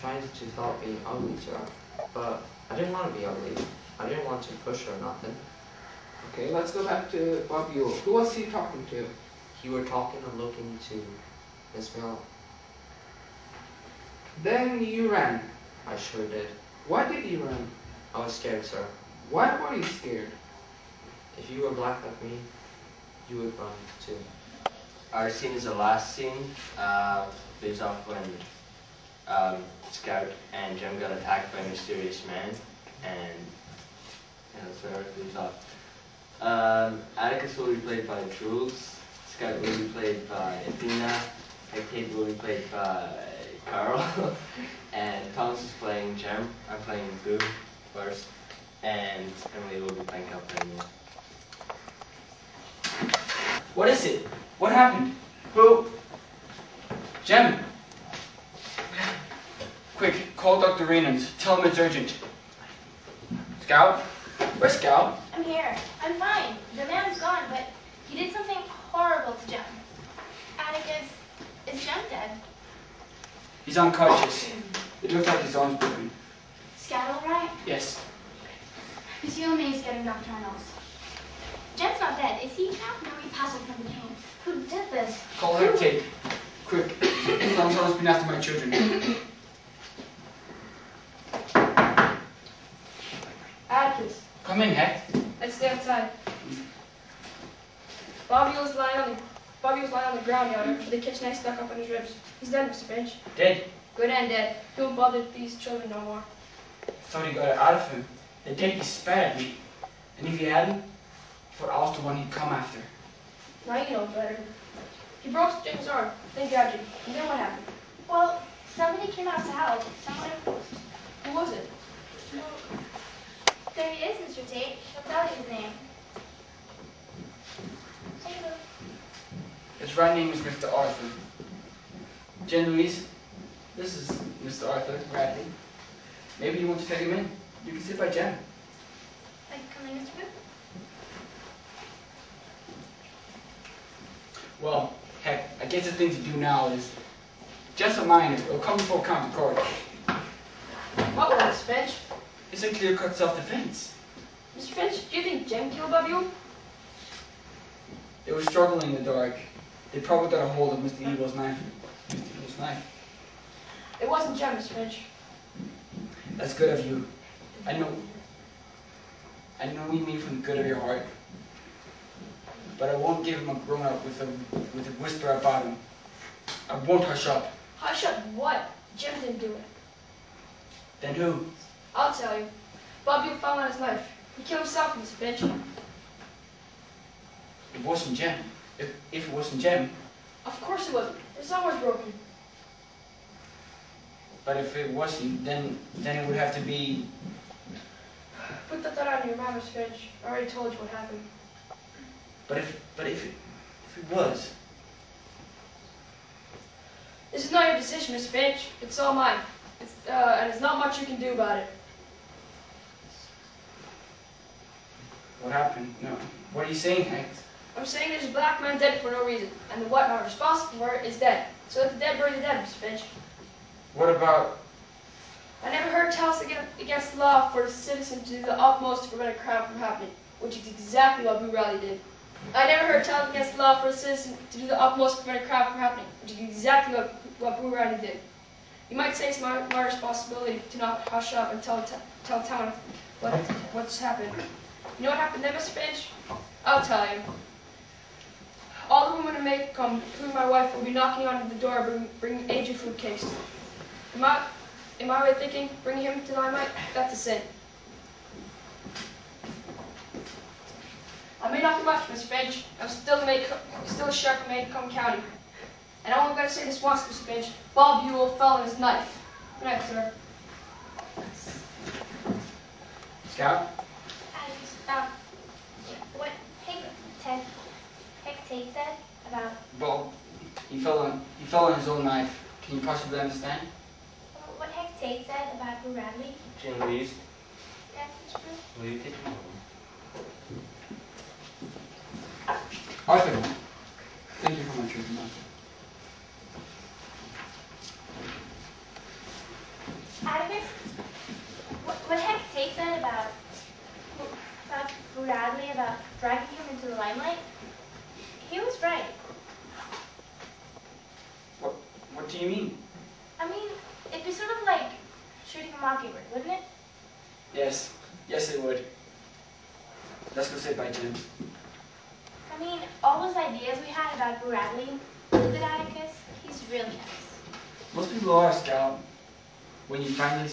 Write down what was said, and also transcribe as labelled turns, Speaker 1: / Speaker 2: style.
Speaker 1: trying to stop being ugly to her, but I didn't want to be ugly. I didn't want to push her or nothing.
Speaker 2: Okay, let's go back to Bob Ewell. Who was he talking to?
Speaker 1: He were talking and looking to Miss Mayella.
Speaker 2: Then you ran.
Speaker 1: I sure did.
Speaker 2: Why did you run?
Speaker 1: I was scared, sir.
Speaker 2: Why were you scared?
Speaker 1: If you were black like me, you would run too.
Speaker 3: Our scene is the last scene. Uh, leaves off when um, Scout and Jem got attacked by a mysterious man, and yeah, that's where it leaves off. Um, Atticus will be played by Jules. Scout will be played by Athena. Heck Tate will be played by Carl. and Thomas is playing Jem. I'm playing Boo first. And Emily will be playing Calpurnia.
Speaker 4: What is it? What happened? Boo! Jem! Quick, call Dr. Raymond. Tell him it's urgent. Scout? Where's Scout?
Speaker 5: I'm here. I'm fine. The man's gone, but he did something horrible to Jem. Atticus, is Jem dead?
Speaker 4: He's unconscious. It looks like his arm's broken.
Speaker 5: Scout all right?
Speaker 4: Yes.
Speaker 5: Monsieur Lemay getting Dr. Arnold's. Jem's not dead, is he? No, he passed it from the cane. Who did this?
Speaker 4: Call Heck Tate. Quick. Tell someone's been after my children.
Speaker 6: Atticus,
Speaker 4: Come in, Heck. Eh?
Speaker 6: let's stay outside. Bobby was lying on the Bobby was lying on the ground yonder with the kitchen knife stuck up in his ribs. He's dead, Mr. Finch.
Speaker 4: Dead.
Speaker 6: Good and dead. He won't bother these children no more.
Speaker 4: Thought he got it out of him. The day he spared me. And if he hadn't, for I was the one he'd come after.
Speaker 6: Now you know better. He broke Jem's arm, then grabbed you. And then what happened?
Speaker 5: Well, somebody came out to help. Someone.
Speaker 6: Who was it?
Speaker 5: There he is, Mr. Tate. I'll tell you his name. Take a look.
Speaker 4: His right name is Mr. Arthur. Jean Louise, this is Mr. Arthur Radley. Maybe you want to take him in. You can sit by Jen.
Speaker 5: Like, come in, Mr. Booth.
Speaker 4: Well, heck, I guess the thing to do now is just a minor. It'll come before county court.
Speaker 6: What was this, Finch?
Speaker 4: It's a clear-cut self-defense.
Speaker 6: Mr. Finch, do you think Jem killed Bobby?
Speaker 4: They were struggling in the dark. They probably got a hold of Mr. Ewell's knife. Mr. Ewell's knife.
Speaker 6: It wasn't Jem, Mr. Finch.
Speaker 4: That's good of you. I know. I know you mean from the good of your heart. But I won't give him a grown up with a with a whisper about him. I won't hush up.
Speaker 6: Hush up, what? Jem didn't do it.
Speaker 4: Then who?
Speaker 6: I'll tell you. Bobby fell on his knife. He killed himself, Mr. Finch.
Speaker 4: It wasn't Jem. If if it wasn't Jem,
Speaker 6: Of course it wasn't. His arm was broken.
Speaker 4: but if it wasn't, then then it would have to be.
Speaker 6: Put that thought on your mind, Mr. Finch. I already told you what happened.
Speaker 4: But if but if it, if it was,
Speaker 6: This is not your decision, Mr. Finch. It's all mine. It's, uh, and there's not much you can do about it.
Speaker 4: What happened? No. What are you saying, Hank?
Speaker 6: I'm saying there's a black man dead for no reason, and the white I'm responsible for it is dead. So let the dead bury the dead, Mr. Finch.
Speaker 4: What about?
Speaker 6: I never heard tell against, the law for a citizen to do the utmost to prevent a crime from happening, which is exactly what Boo Radley did. I never heard tell against the law for a citizen to do the utmost to prevent a crime from happening, which is exactly what, what Boo Radley did. You might say it's my, my responsibility to not hush up and tell, tell town what, what's happened. You know what happened then, Mr. Finch? I'll tell you. All the women in Maycomb, including my wife, will be knocking on the door, bring, bringing aged food case. Am I, am I of thinking, bringing him to limelight, that's a sin. I may not be much, Mr. Finch. I'm still a, May, still a sheriff of Maycomb County. And I'm going to say this once, Mr. Finch. Bob Ewell fell on his knife. Good night, sir.
Speaker 4: Scout? fell on he fell on his own knife. Can you possibly understand?
Speaker 5: What heck Tate said about
Speaker 3: Rami? Jim
Speaker 5: Lee's. That's true.
Speaker 3: Will you take him
Speaker 4: Arthur, thank you for my children, Arthur.
Speaker 5: What heck Tate said about about Bradley about dragging him into the limelight? He was right.
Speaker 4: What do you mean?
Speaker 5: I mean, it'd be sort of like shooting a mockingbird, wouldn't it?
Speaker 4: Yes, yes it would. Let's go say bye, Jen.
Speaker 5: I mean, all those ideas we had about Bradley, look at Atticus, he's really nice.
Speaker 4: Most people are, Scout. Um, when you finally